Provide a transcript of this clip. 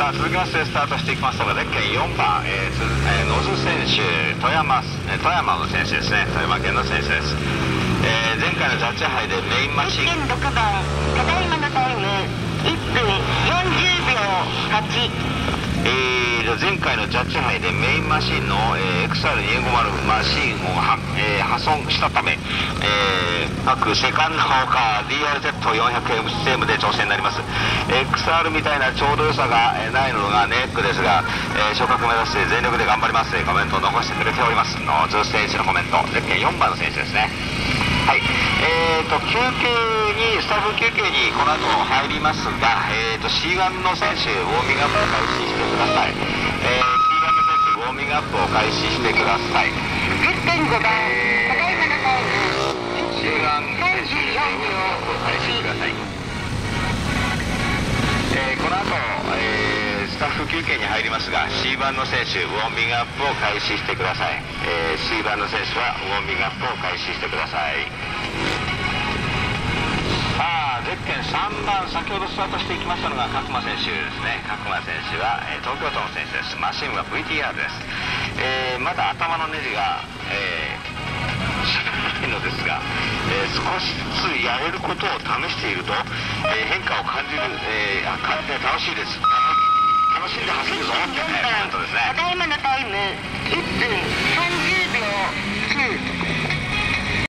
あ続きましてスタートしていきますのがゼッケン4番、えーつえー野津選手富山えー富山の選手ですね。富山県の選手です、えー前回のジャッジ杯でメインマシン1.6番ただいまのタイム1分40秒8えー前回のジャッジ杯でメインマシンの、えー XR250 マシンをは、えー破損したため、えー各セカンドか DRZ400M で挑戦になります。XR みたいなちょうど良さがえーないのがネックですが、えー昇格目指して全力で頑張ります。とコメントを残してくれております。のズース選手のコメント。ゼッケン4番の選手ですね。はい、えーと休憩にスタッフ休憩にこの後入りますが、えーと C1 の選手ウォーミングアップを開始してください、えー C1 の選手ウォーミングアップを開始してください。10.5番ただいまのタイム。C1 選手ウォーミングアップを開始してください、えーこの後、えースタッフ休憩に入りますが C1 の選手ウォーミングアップを開始してください、えー C1 の選手はウォーミングアップを開始してくださいン3番先ほどスタートしていきましたのが角間選手ですね。角間選手は、えー東京都の選手です。マシンは VTR です、えーまだ頭のネジが、えーないのですが、えー少しずつやれることを試していると、えー変化を感じる、えーあ感じて楽しいです。楽しんで走るぞね。ただいまのタイム1分30秒9